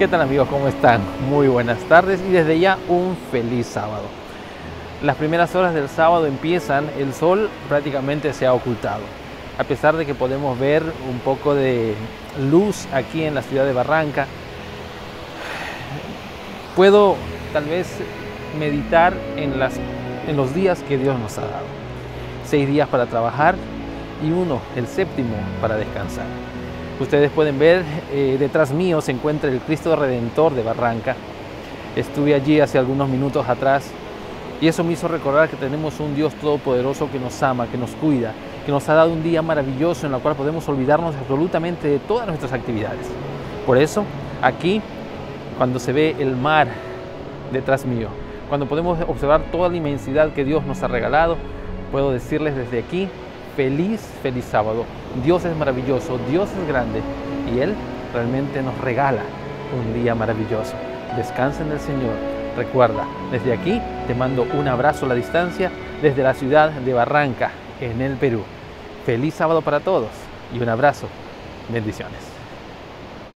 ¿Qué tal amigos? ¿Cómo están? Muy buenas tardes y desde ya un feliz sábado. Las primeras horas del sábado empiezan, el sol prácticamente se ha ocultado. A pesar de que podemos ver un poco de luz aquí en la ciudad de Barranca, puedo tal vez meditar en, las, en los días que Dios nos ha dado. Seis días para trabajar y uno, el séptimo, para descansar. Ustedes pueden ver, eh, detrás mío se encuentra el Cristo Redentor de Barranca. Estuve allí hace algunos minutos atrás y eso me hizo recordar que tenemos un Dios todopoderoso que nos ama, que nos cuida, que nos ha dado un día maravilloso en el cual podemos olvidarnos absolutamente de todas nuestras actividades. Por eso, aquí, cuando se ve el mar detrás mío, cuando podemos observar toda la inmensidad que Dios nos ha regalado, puedo decirles desde aquí feliz, feliz sábado. Dios es maravilloso, Dios es grande y Él realmente nos regala un día maravilloso. Descansa en el Señor. Recuerda, desde aquí te mando un abrazo a la distancia desde la ciudad de Barranca, en el Perú. Feliz sábado para todos y un abrazo. Bendiciones.